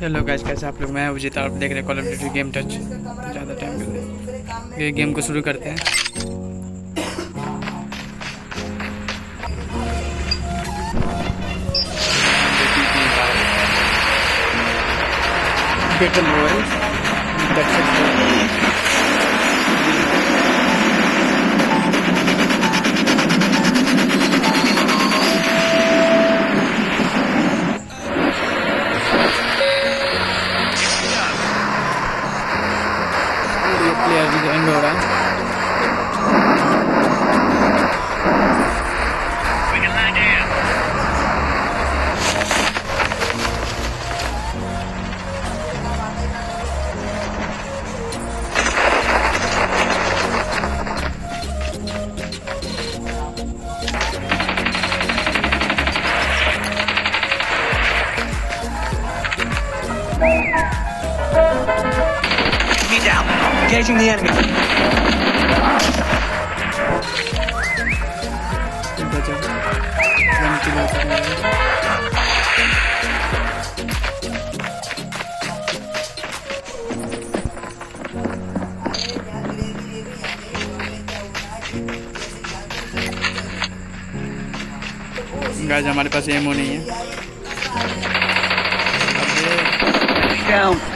Hello guys कैसे आप लोग? मैं अभिजीत, आप देख रहे हैं कॉल ऑफ़ गेम टच ज़्यादा टाइम कर रहे ये गेम को शुरू करते हैं। Battle Royale Engaging the enemy. गजब वन किलो करने वाला। गाइस हमारे पास एमओ नहीं है अबे, Down.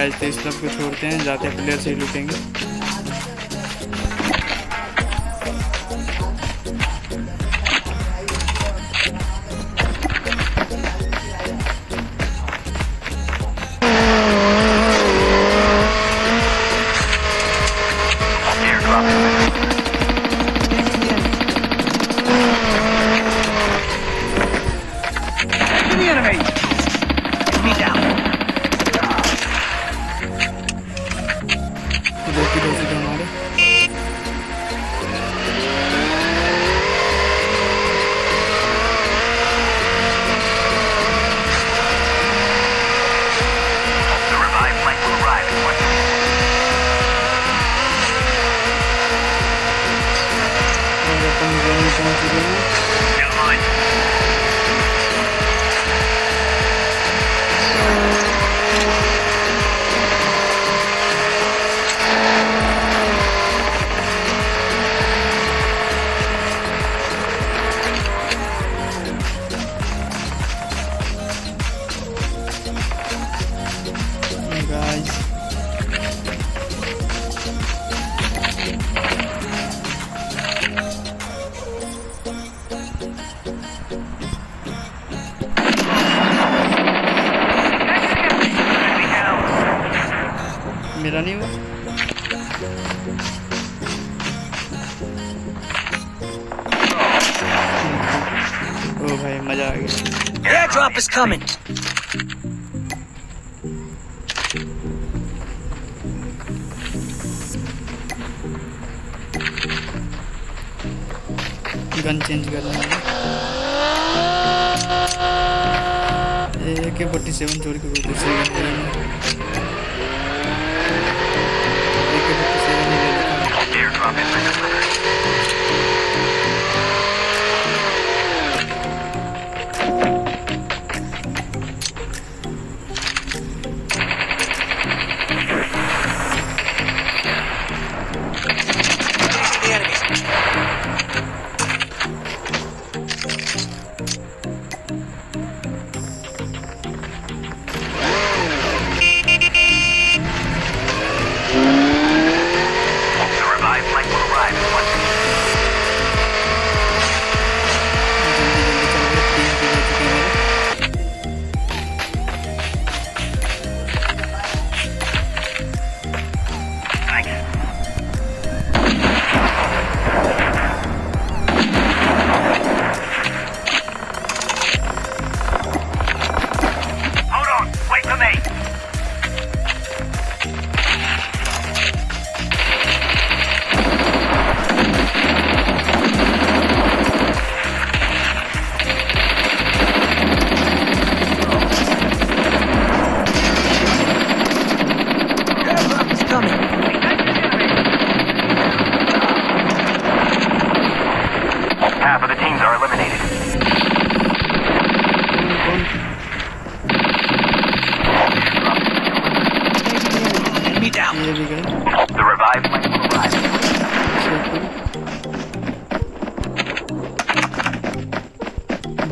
गाइस तो इस क्लब को छोड़ते हैं जाते प्लेयर से ही लूटेंगे। Never mind. Airdrop is coming. Gun change कर लेंगे ए के फोर्टी सेवन छोड़ के कोई दूसरी गन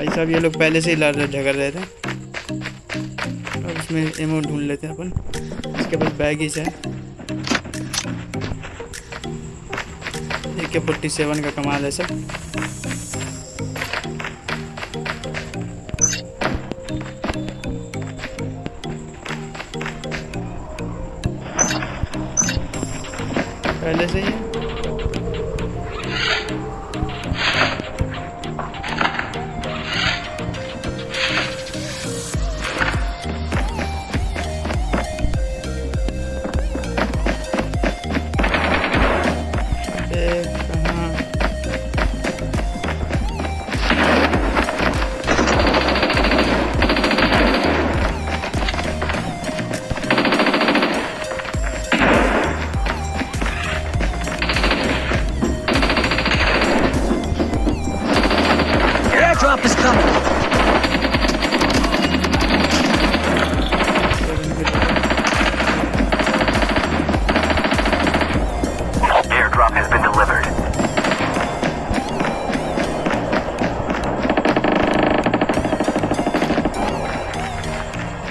भाई साहब, ये लोग पहले से ही लड़ झगड़ रहे थे। अब इसमें एमो ढूंढ लेते हैं अपन। इसके पास बैगीज है ए के फोर्टी सेवन का कमाल है सब। पहले से ही है।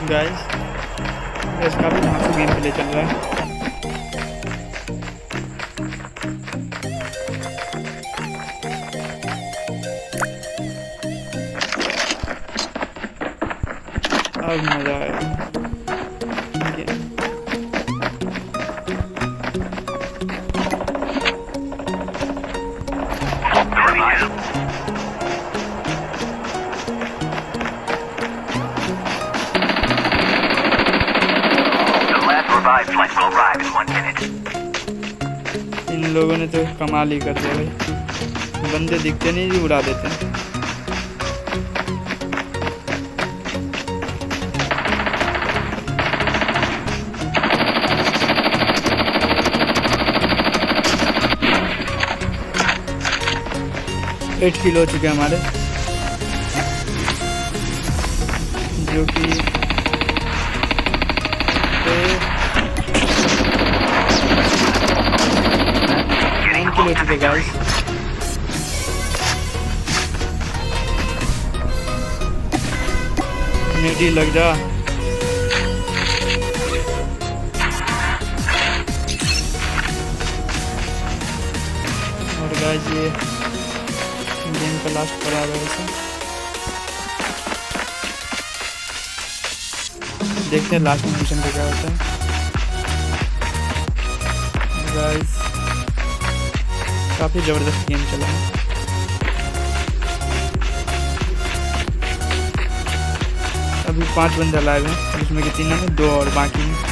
गाइस गैस काफ़ी धांसू गेम प्ले चल रहा है अब मज़ा आएगा इन लोगों ने तो कमाल ही कर दिया भाई। बंदे दिखते नहीं जी उड़ा देते एट किलो हो चुके हमारे। जो कि नाइन किलो हो चुके गाइस मेडी लग जा। और गाइस ये गेम का लास्ट पड़ा है इसे देखते हैं लास्ट मिशन पे क्या होता है। गाइस काफ़ी ज़बरदस्त गेम चला है। अभी पाँच बंदे लाए हैं, जिसमें कि तीन हैं, दो और बाकी हैं।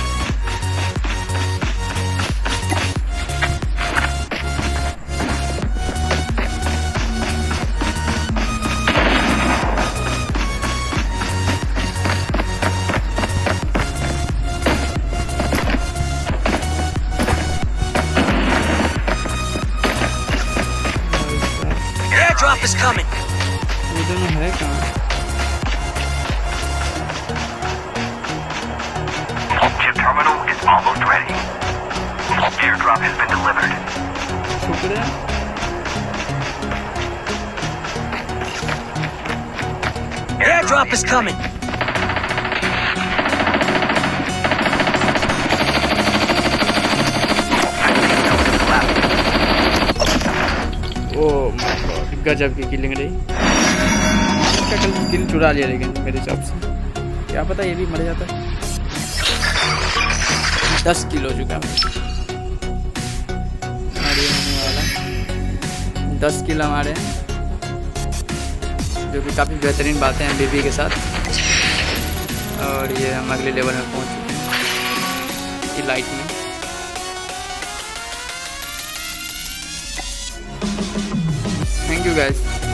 Airdrop is coming. ये दोनों है कहाँ Chip terminal is almost ready. Airdrop has been delivered. छुप रहे हैं Airdrop is coming. गजब की किलिंग रही। इसका कल किल चुरा लिया लेकिन मेरे हिसाब से। क्या पता ये भी मर जाता। दस किलो चुका। वाला। दस किलो हमारे हैं जो कि काफ़ी बेहतरीन बातें हैं बीबी के साथ। और ये हम अगले लेवल में पहुँच चुके हैं। लाइट में। guys.